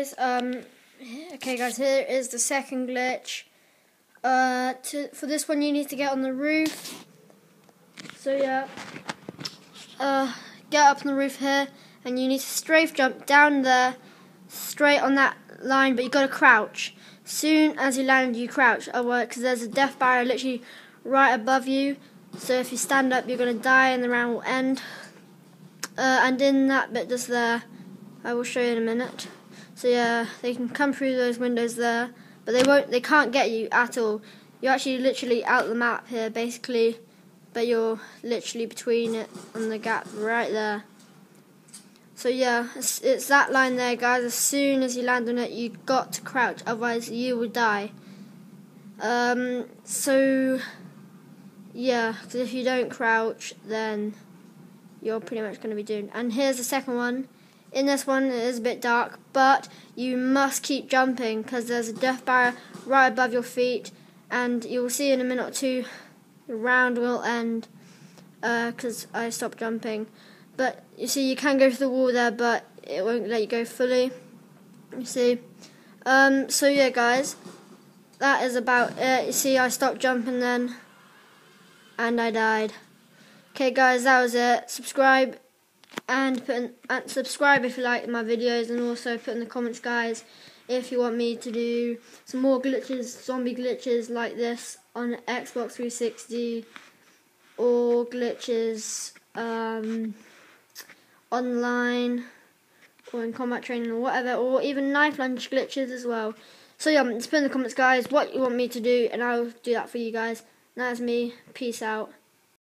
guys. Um, okay, guys. Here is the second glitch. Uh, to, for this one, you need to get on the roof. So yeah. Uh, get up on the roof here, and you need to strafe jump down there, straight on that line. But you got to crouch. Soon as you land, you crouch. Because there's a death barrier literally right above you. So if you stand up, you're gonna die, and the round will end. Uh, and in that bit just there, I will show you in a minute. So yeah, they can come through those windows there, but they won't. They can't get you at all. You're actually literally out the map here, basically, but you're literally between it and the gap right there. So yeah, it's, it's that line there, guys. As soon as you land on it, you've got to crouch, otherwise you will die. Um, so yeah, because if you don't crouch, then you're pretty much going to be doomed. And here's the second one. In this one, it is a bit dark, but you must keep jumping because there's a death barrier right above your feet, and you will see in a minute or two the round will end because uh, I stopped jumping. But you see, you can go through the wall there, but it won't let you go fully. You see. Um, so yeah, guys, that is about it. You see, I stopped jumping then, and I died. Okay, guys, that was it. Subscribe and put in, and subscribe if you like my videos and also put in the comments guys if you want me to do some more glitches zombie glitches like this on Xbox 360 or glitches um, online or in combat training or whatever or even knife lunge glitches as well. So yeah just put in the comments guys what you want me to do and I'll do that for you guys. That's me. Peace out